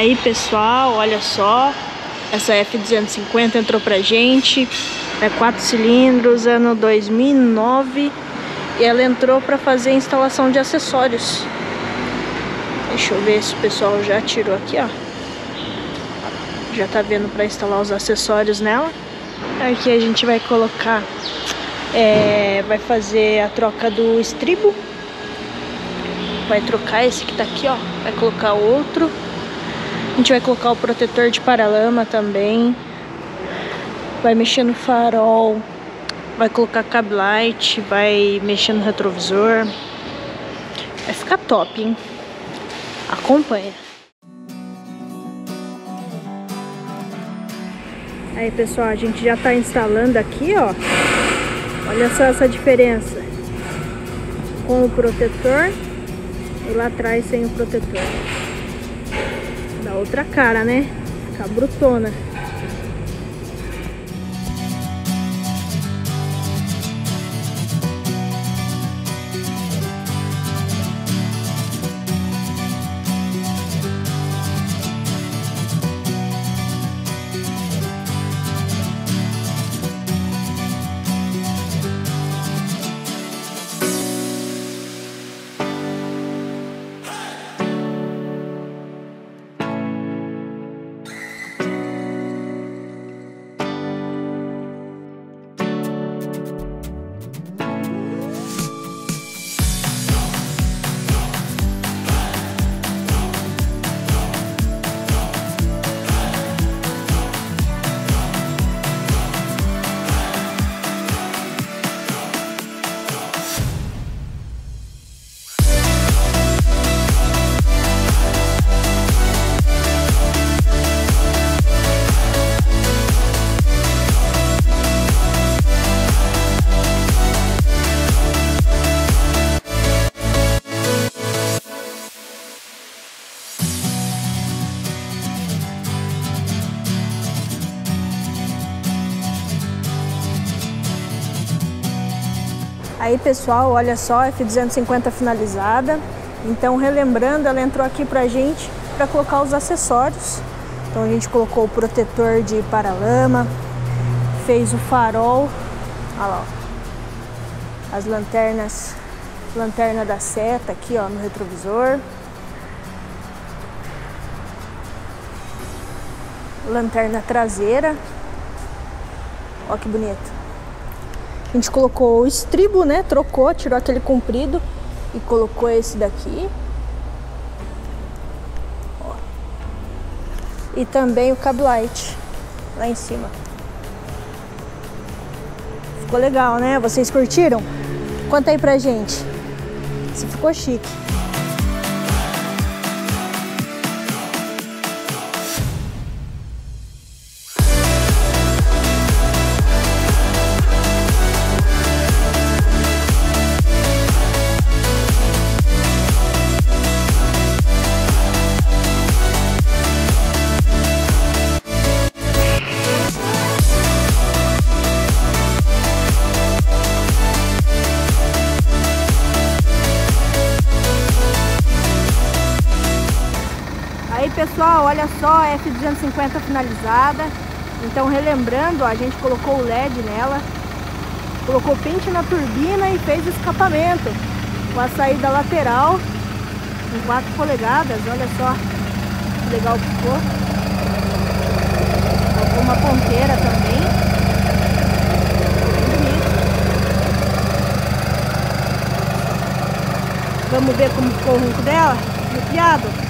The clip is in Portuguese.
Aí pessoal, olha só, essa F250 entrou pra gente, é 4 cilindros, ano 2009 e ela entrou para fazer instalação de acessórios. Deixa eu ver se o pessoal já tirou aqui, ó. Já tá vendo para instalar os acessórios nela. Aqui a gente vai colocar, é, vai fazer a troca do estribo. Vai trocar esse que tá aqui, ó. Vai colocar outro. A gente vai colocar o protetor de paralama também. Vai mexer no farol. Vai colocar cab light. Vai mexer no retrovisor. Vai ficar top, hein? Acompanha. Aí, pessoal, a gente já tá instalando aqui, ó. Olha só essa diferença. Com o protetor e lá atrás sem o protetor outra cara, né? Fica brutona. Aí pessoal, olha só, F250 finalizada. Então relembrando, ela entrou aqui pra gente para colocar os acessórios. Então a gente colocou o protetor de paralama, fez o farol, olha lá, ó. as lanternas, lanterna da seta aqui ó no retrovisor. Lanterna traseira, ó que bonito. A gente colocou o estribo, né? Trocou, tirou aquele comprido e colocou esse daqui. Ó. E também o cab light lá em cima. Ficou legal, né? Vocês curtiram? Conta aí pra gente. Se ficou chique. Pessoal, olha só, F250 finalizada. Então relembrando, a gente colocou o LED nela, colocou pente na turbina e fez escapamento com a saída lateral em 4 polegadas, olha só que legal que ficou. Colocou uma ponteira também. Vamos ver como ficou o ronco dela? Arrepiado?